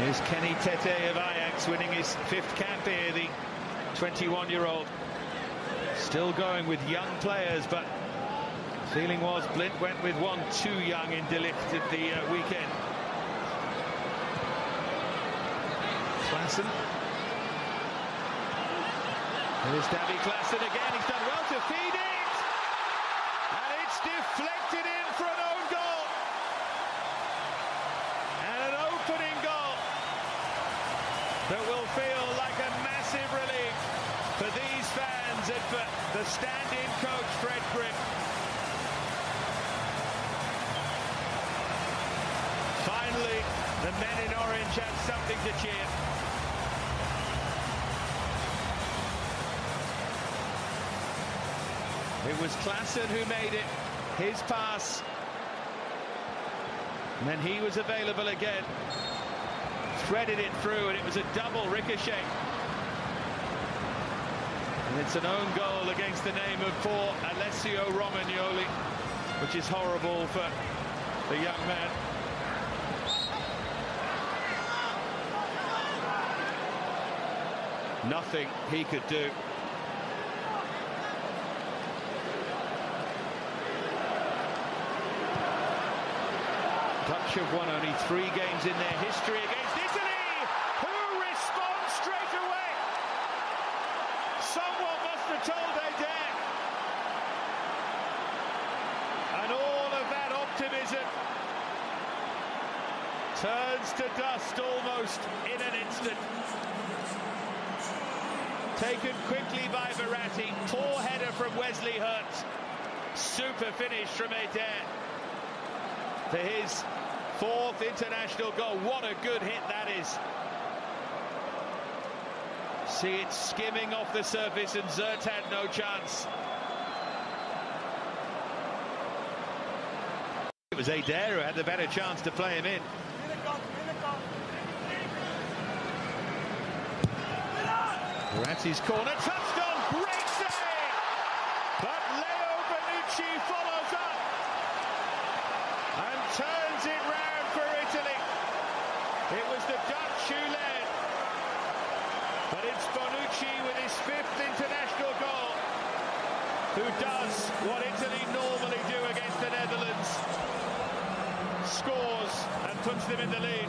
Here's Kenny Tete of Ajax winning his fifth cap here, the 21-year-old. Still going with young players, but feeling was Blind went with one too young in De Ligt at the uh, weekend. Klaassen. Here's Davy Klaassen again. He's done well to feed it. And it's deflected in for an own goal. And an opening goal that will feel like a massive relief for these fans and for the stand-in coach, Fred Grimm. Finally, the men in orange have something to cheer. It was Klaassen who made it, his pass. And then he was available again. Threaded it through and it was a double ricochet. And it's an own goal against the name of poor Alessio Romagnoli, which is horrible for the young man. Nothing he could do. Dutch have won only three games in their history against Italy, who respond straight away. Someone must have told Eder. And all of that optimism turns to dust almost in an instant. Taken quickly by Verratti. Poor header from Wesley Hoedt. Super finish from Eder for his fourth international goal. What a good hit that is. See it skimming off the surface and Zoet had no chance. It was Eder who had the better chance to play him in. Verratti's corner, touched on, great save! But Leo Bonucci follows up and turns it round for Italy. It was the Dutch who led, but it's Bonucci with his fifth international goal who does what Italy normally do against the Netherlands. Scores and puts them in the lead.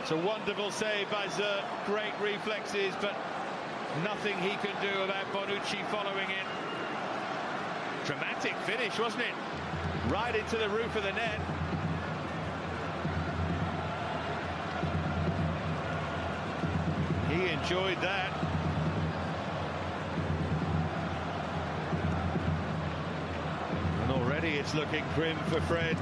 It's a wonderful save by Zoet, great reflexes, but nothing he can do about Bonucci following it. Dramatic finish, wasn't it? Right into the roof of the net. He enjoyed that. And already it's looking grim for Fred.